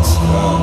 God's.